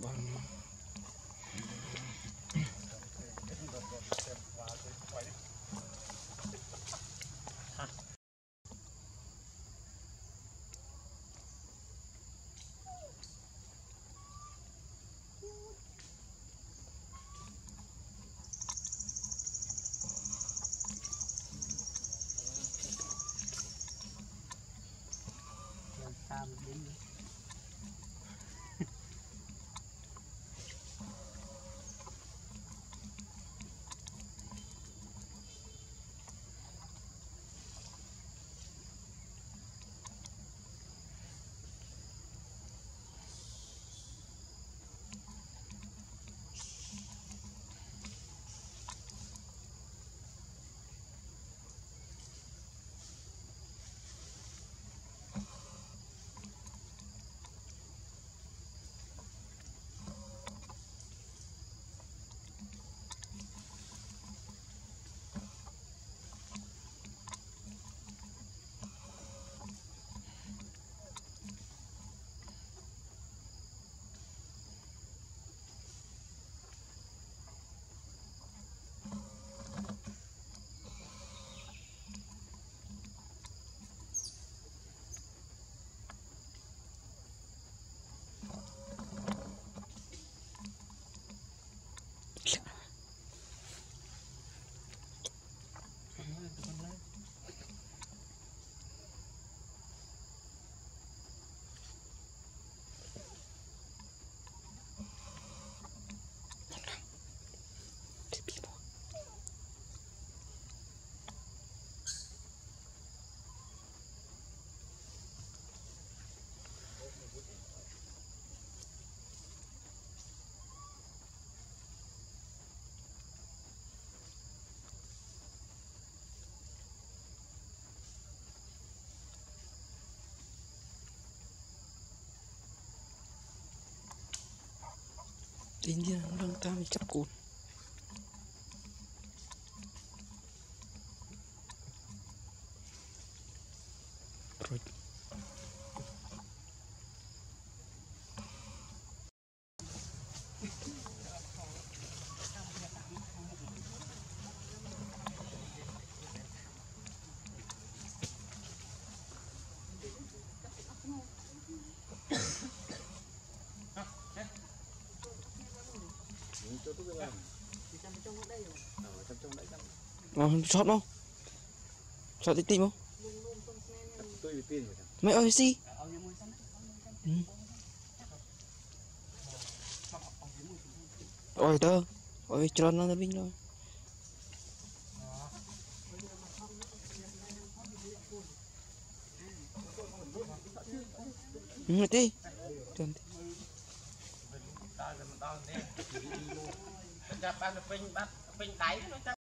Bottom Для... India nó đang tam chắc cụt rồi Ờ, chót không chót tí tìm không mẹ ơi gì ừ. ôi tơ ôi chót nó bình rồi Ừ, tí. cho tí. Mình ta mình ta nè. Mình bắt bắt đáy nó chắc